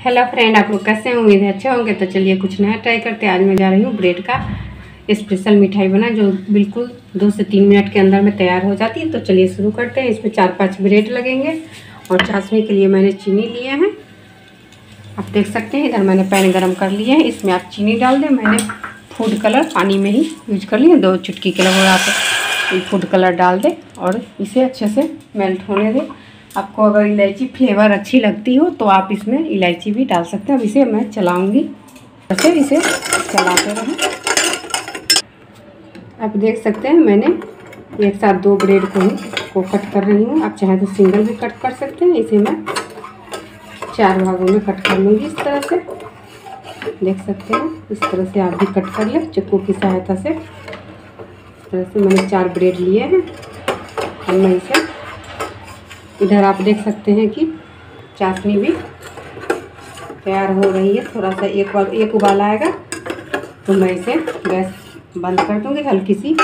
Hello friend आप लोग कैसे हैं? उम्मीद है अच्छे होंगे। तो चलिए कुछ नया ट्राई करते हैं। आज मैं जा रही हूँ ब्रेड का स्पेशल मिठाई बना, जो बिल्कुल दो से तीन मिनट के अंदर में तैयार हो जाती है। तो चलिए शुरू करते हैं। इसमें चार पाँच ब्रेड लगेंगे और चाशनी के लिए मैंने चीनी लिए हैं। आप देख सकते हैं, इधर मैंने पैन गर्म कर लिए हैं। इसमें आप चीनी डाल दें। मैंने फ़ूड कलर पानी में ही यूज़ कर लिए दो चुटकी के लगभग आप फ़ूड कलर डाल दें और इसे अच्छे से मेल्ट होने दें। आपको अगर इलायची फ्लेवर अच्छी लगती हो तो आप इसमें इलायची भी डाल सकते हैं। अब इसे मैं चलाऊँगी। ऐसे इसे चलाते रहें। आप देख सकते हैं, मैंने एक साथ दो ब्रेड को ही, को कट कर रही हूँ। आप चाहे तो सिंगल भी कट कर सकते हैं। इसे मैं चार भागों में कट कर लूँगी इस तरह से। देख सकते हैं, इस तरह से आप भी कट कर लें। चक्कू की सहायता से। इस तरह से मैंने चार ब्रेड लिए हैं। अब मैं इसे इधर आप देख सकते हैं कि चाशनी भी तैयार हो रही है। थोड़ा सा एक बार एक उबाल आएगा तो मैं इसे गैस बंद कर दूँगी। हल्की सी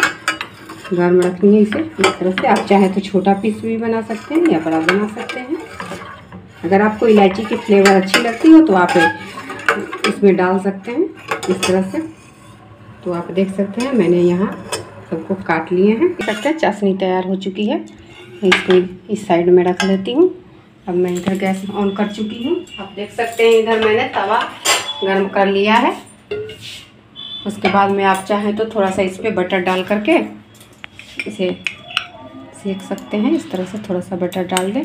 गर्म रखनी है इसे। इस तरह से आप चाहे तो छोटा पीस भी बना सकते हैं या बड़ा बना सकते हैं। अगर आपको इलायची की फ्लेवर अच्छी लगती हो तो आप इसमें डाल सकते हैं इस तरह से। तो आप देख सकते हैं, मैंने यहाँ सबको काट लिए हैं। देख सकते हैं, चाशनी तैयार हो चुकी है। इसको इस साइड में रख लेती हूँ। अब मैं इधर गैस ऑन कर चुकी हूँ। आप देख सकते हैं, इधर मैंने तवा गर्म कर लिया है। उसके बाद में आप चाहें तो थोड़ा सा इस पर बटर डाल करके इसे सेक सकते हैं। इस तरह से थोड़ा सा बटर डाल दें।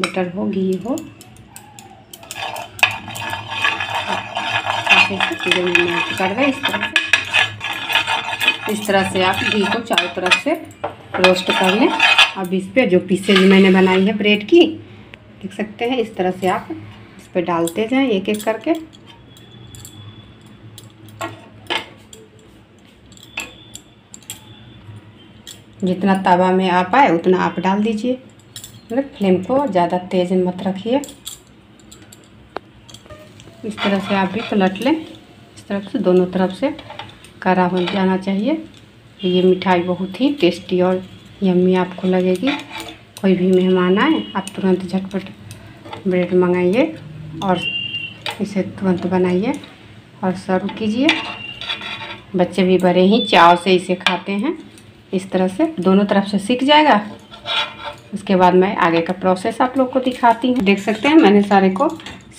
बटर हो, घी हो। कर दें इस तरह से। इस तरह से आप घी को चारों तरफ़ से रोस्ट कर लें। अब इस पर जो पीसेज मैंने बनाई है ब्रेड की, देख सकते हैं, इस तरह से आप इस पर डालते जाएँ एक एक करके। जितना तवा में आ पाए उतना आप डाल दीजिए। मतलब फ्लेम को ज़्यादा तेज़ मत रखिए। इस तरह से आप भी पलट लें। इस तरफ़ से, दोनों तरफ़ से करा हो जाना चाहिए। ये मिठाई बहुत ही टेस्टी और यम्मी आपको लगेगी, कोई भी मेहमान आए, आप तुरंत झटपट ब्रेड मंगाइए और इसे तुरंत बनाइए और सर्व कीजिए। बच्चे भी बड़े ही चाव से इसे खाते हैं। इस तरह से दोनों तरफ़ से सीख जाएगा। उसके बाद मैं आगे का प्रोसेस आप लोग को दिखाती हूँ। देख सकते हैं, मैंने सारे को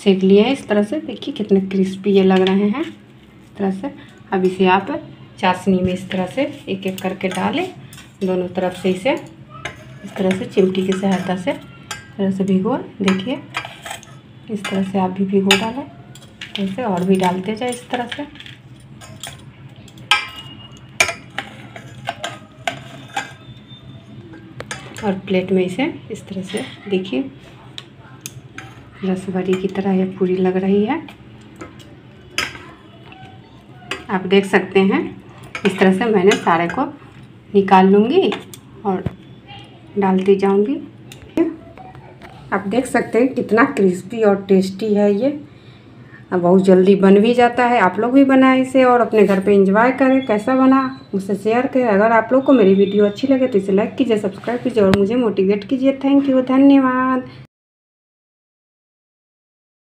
सीख लिए हैं। इस तरह से देखिए कितने क्रिस्पी ये लग रहे हैं। इस तरह से अब इसे आप चाशनी में इस तरह से एक एक करके डालें। दोनों तरफ़ से इसे इस तरह से चिमटी की सहायता से तरह से भिगो, देखिए। इस तरह से आप भी भिगो डालें, ऐसे और भी डालते जाए इस तरह से। और प्लेट में इसे इस तरह से, देखिए। रसभरी की तरह यह पूरी लग रही है। आप देख सकते हैं, इस तरह से मैंने सारे को निकाल लूँगी और डालती जाऊँगी। आप देख सकते हैं कितना क्रिस्पी और टेस्टी है ये। बहुत जल्दी बन भी जाता है। आप लोग भी बनाएँ इसे और अपने घर पे इंजॉय करें। कैसा बना, मुझसे शेयर करें। अगर आप लोग को मेरी वीडियो अच्छी लगे तो इसे लाइक कीजिए सब्सक्राइब कीजिए और मुझे मोटिवेट कीजिए। थैंक यू धन्यवाद।